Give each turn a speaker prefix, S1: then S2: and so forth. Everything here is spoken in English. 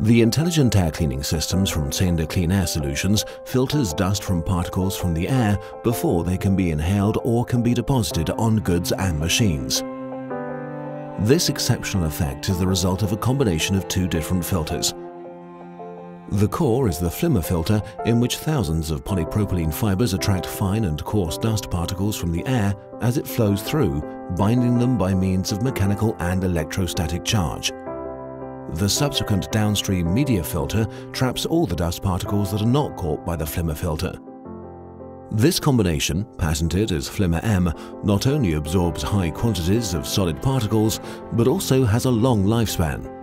S1: The intelligent air cleaning systems from Zehnder Clean Air Solutions filters dust from particles from the air before they can be inhaled or can be deposited on goods and machines. This exceptional effect is the result of a combination of two different filters. The core is the Flimmer filter in which thousands of polypropylene fibers attract fine and coarse dust particles from the air as it flows through, binding them by means of mechanical and electrostatic charge. The subsequent downstream media filter traps all the dust particles that are not caught by the Flimmer filter. This combination, patented as Flimmer M, not only absorbs high quantities of solid particles, but also has a long lifespan.